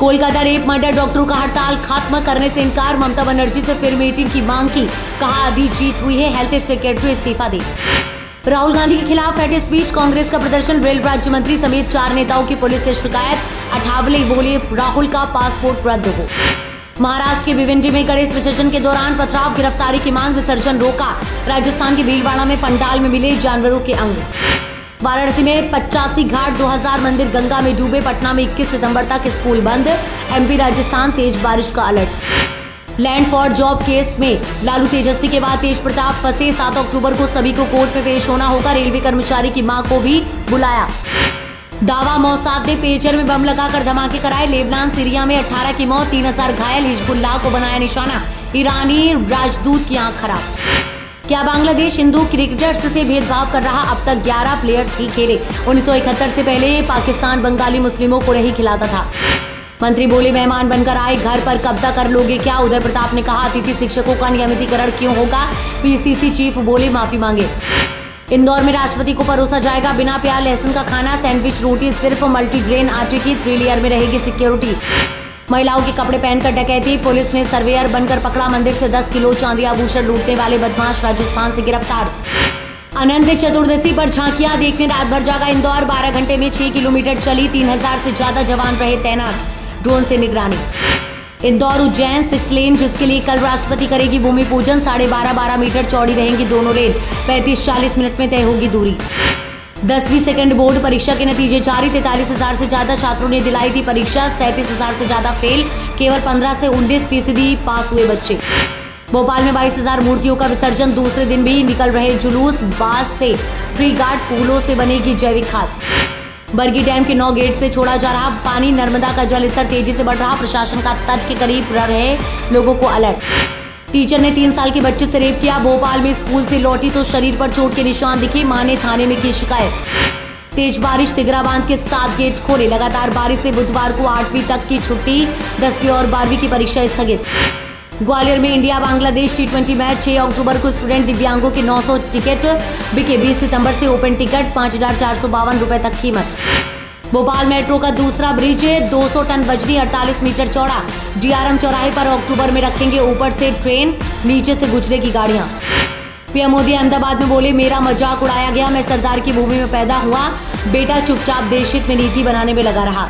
Kolkata rape murder, डॉक्टरों का हड़ताल, खत्म करने से इनकार, ममता बनर्जी से फिर मीटिंग की मांग की। कहा, आधी जीत हुई है, हेल्थ सेक्रेटरी इस्तीफा दे। राहुल गांधी के खिलाफ हेट स्पीच कांग्रेस का प्रदर्शन, रेल राज्य मंत्री समेत चार नेताओं की पुलिस से शिकायत, अठावले बोले, राहुल का पासपोर्ट रद्द हो। महाराष्ट्र के भिवंडी में गणेश विसर्जन के दौरान पथराव, गिरफ्तारी की मांग, विसर्जन रोका। राजस्थान के भीलवाड़ा में पंडाल में मिले जानवरों के अंग। वाराणसी में पचासी घाट 2000 मंदिर गंगा में डूबे, पटना में 21 सितंबर तक स्कूल बंद, एमपी राजस्थान तेज बारिश का alert. Land for job case में लालू तेजस्वी के बाद तेज प्रताप फंसे, सात अक्टूबर को सभी को कोर्ट में पेश होना होगा, रेलवे कर्मचारी की माँ को भी बुलाया। दावा मौसाद ने पेजर में बम लगाकर धमाके कराए, लेबनान, सीरिया में 18 की मौत 3000 घायल, हिजबुल्लाह को बनाया निशाना। ईरानी राजदूत की आँख खराब। क्या बांग्लादेश हिंदू क्रिकेटर्स से भेदभाव कर रहा अब तक 11 प्लेयर्स ही खेले? उन्नीस से पहले पाकिस्तान बंगाली मुस्लिमों को नहीं खिलाता था। मंत्री बोले, मेहमान बनकर आए, घर पर कब्जा कर लोगे क्या? उदय प्रताप ने कहा, अतिथि शिक्षकों का नियमितीकरण क्यों होगा? पीसीसी चीफ बोले, माफ़ी मांगे। इंदौर में राष्ट्रपति को परोसा जाएगा बिना प्याज, लहसुन का खाना सैंडविच रोटी, सिर्फ़ मल्टीग्रेन आटे की थ्री लेयर में रहेगी सिक्योरिटी। महिलाओं के कपड़े पहनकर डकैती, पुलिस ने सर्वेयर बनकर पकड़ा। मंदिर से 10 किलो चांदी आभूषण लूटने वाले बदमाश राजस्थान से गिरफ़्तार। अनंत चतुर्दशी पर झांकियाँ देखने रात भर जागा इंदौर। 12 घंटे में 6 किलोमीटर चली 3000 से ज़्यादा जवान रहे तैनात। ड्रोन से निगरानी। इंदौर उज्जैन सिक्स लेन, जिसके लिए कल राष्ट्रपति करेगी भूमि पूजन, साढ़े बारह बारह मीटर चौड़ी रहेंगी दोनों लेन पैंतीस चालीस मिनट में तय होगी दूरी। दसवीं सेकंड बोर्ड परीक्षा के नतीजे जारी। तैतालीस हज़ार से ज़्यादा छात्रों ने दिलाई थी परीक्षा। सैंतीस हज़ार से ज़्यादा फेल केवल पंद्रह से उन्नीस फ़ीसदी पास हुए बच्चे। भोपाल में बाईस हज़ार मूर्तियों का विसर्जन, दूसरे दिन भी निकल रहे जुलूस, बास से फ्री गार्ड फूलों से बनेगी जैविक खाद। बरगी डैम के नौ गेट से छोड़ा जा रहा पानी, नर्मदा का जल स्तर तेज़ी से बढ़ रहा, प्रशासन का तट के करीब रह रहे लोगों को अलर्ट। टीचर ने तीन साल के बच्चे से रेप किया। भोपाल में स्कूल से लौटी तो शरीर पर चोट के निशान दिखे। माँ ने थाने में की शिकायत। तेज बारिश तिगरा बाँध के सात गेट खोले। लगातार बारिश से बुधवार को आठवीं तक की छुट्टी, दसवीं और बारहवीं की परीक्षा स्थगित। ग्वालियर में India Bangladesh T twenty match 6 अक्टूबर को स्टूडेंट दिव्यांगों के 900 टिकट बिके। 20 सितंबर से ओपन टिकट, पाँच हज़ार चार सौ बावन तक कीमत। भोपाल मेट्रो का दूसरा ब्रिज 200 टन बजरी 48 मीटर चौड़ा। डीआरएम चौराहे पर अक्टूबर में रखेंगे ऊपर से ट्रेन, नीचे से गुजरेगी गाड़ियाँ। पीएम मोदी अहमदाबाद में बोले, मेरा मज़ाक उड़ाया गया, मैं सरदार की भूमि में पैदा हुआ। बेटा चुपचाप देश हित में नीति बनाने में लगा रहा।